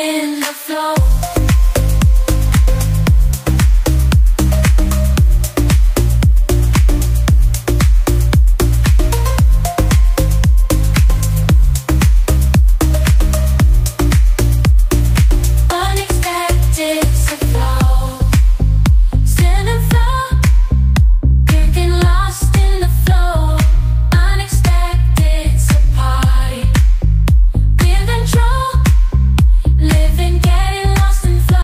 in the flow.